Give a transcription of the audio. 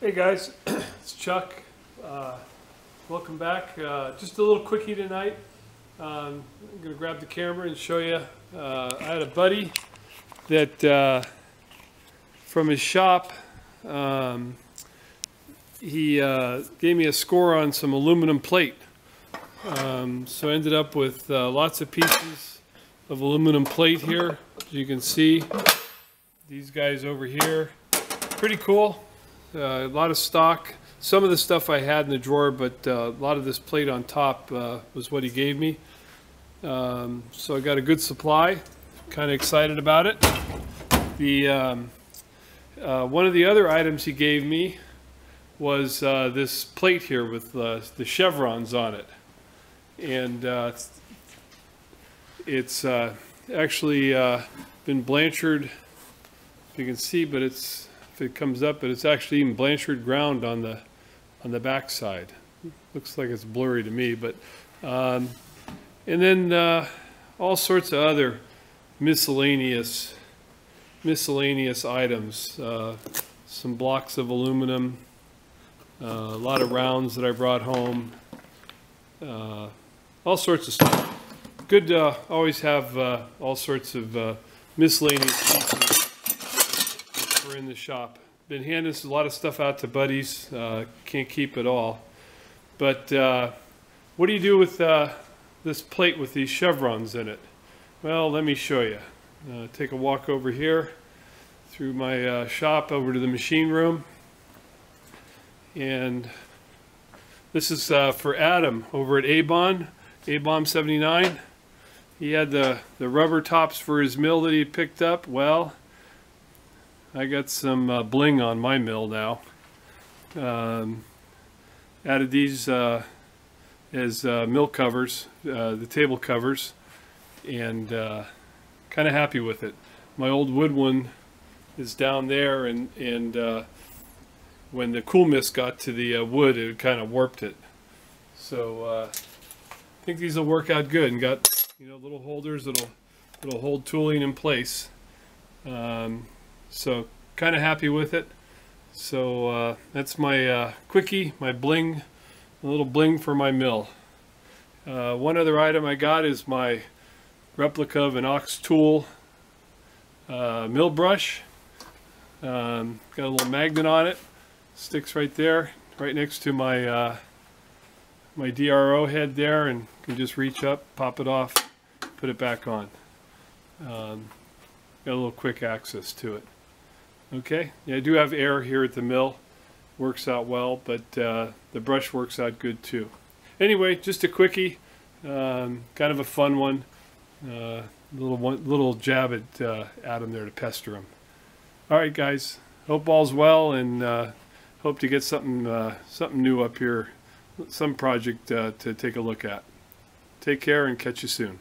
Hey guys, it's Chuck. Uh, welcome back. Uh, just a little quickie tonight. Um, I'm going to grab the camera and show you. Uh, I had a buddy that uh, from his shop, um, he uh, gave me a score on some aluminum plate. Um, so I ended up with uh, lots of pieces of aluminum plate here. As you can see, these guys over here. Pretty cool. Uh, a lot of stock. Some of the stuff I had in the drawer, but uh, a lot of this plate on top uh, was what he gave me. Um, so I got a good supply. Kind of excited about it. The um, uh, one of the other items he gave me was uh, this plate here with uh, the chevrons on it, and it's, it's actually been Blanchard. If you can see, but it's it comes up, but it's actually even Blanchard ground on the on the back side. Looks like it's blurry to me, but um, and then uh, all sorts of other miscellaneous miscellaneous items. Uh, some blocks of aluminum, uh, a lot of rounds that I brought home, uh, all sorts of stuff. Good to always have uh, all sorts of uh, miscellaneous pieces we're in the shop. Been handing a lot of stuff out to buddies. Uh, can't keep it all. But uh, what do you do with uh, this plate with these chevrons in it? Well, let me show you. Uh, take a walk over here through my uh, shop over to the machine room. And this is for Adam over at Abon, Abom 79. He had the, the rubber tops for his mill that he picked up. Well, I got some uh, bling on my mill now. Um, added these uh, as uh, mill covers, uh, the table covers, and uh, kind of happy with it. My old wood one is down there, and and uh, when the cool mist got to the wood, it kind of warped it. So I think these will work out good, and got you know little holders that'll that'll hold tooling in place. Um, so kind of happy with it. So uh, that's my uh, quickie, my bling, a little bling for my mill. Uh, one other item I got is my replica of an ox tool uh, mill brush. Um, got a little magnet on it, sticks right there, right next to my uh, my DRO head there, and can just reach up, pop it off, put it back on. Um, got a little quick access to it. Okay, yeah, I do have air here at the mill. Works out well, but uh, the brush works out good too. Anyway, just a quickie, um, kind of a fun one. Uh, little little jab at uh, Adam there to pester him. All right, guys. Hope all's well, and uh, hope to get something uh, something new up here, some project uh, to take a look at. Take care and catch you soon.